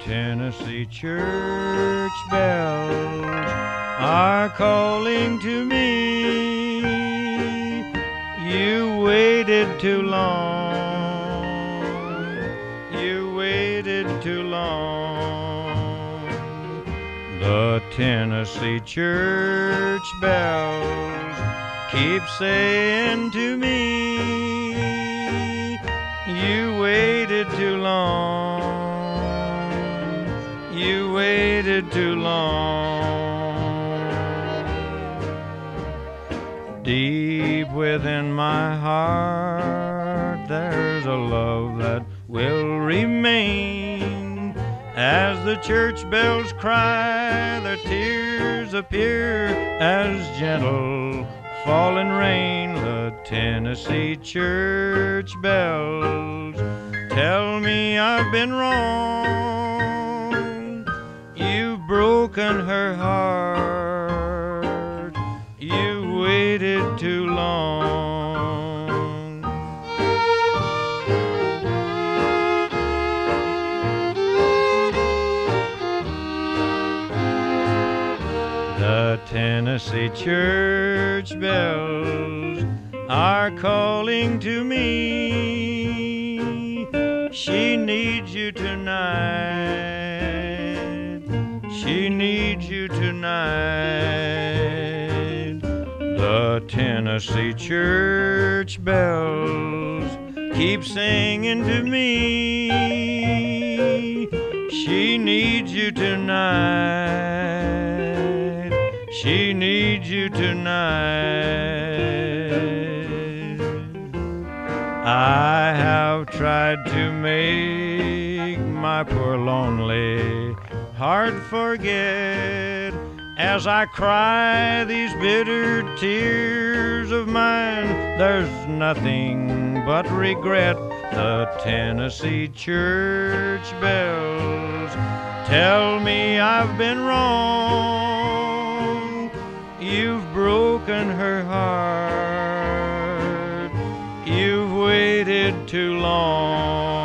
Tennessee church bells are calling to me. You waited too long. You waited too long. The Tennessee church bells keep saying to me, You waited too long. Waited too long. Deep within my heart, there's a love that will remain. As the church bells cry, their tears appear as gentle falling rain. The Tennessee church bells tell me I've been wrong. Broken her heart. You waited too long. The Tennessee church bells are calling to me. She needs you tonight. She needs you tonight. The Tennessee church bells keep singing to me. She needs you tonight. She needs you tonight. I have tried to make my poor lonely heart forget as I cry these bitter tears of mine. There's nothing but regret. The Tennessee church bells tell me I've been wrong. You've broken her heart. Too long.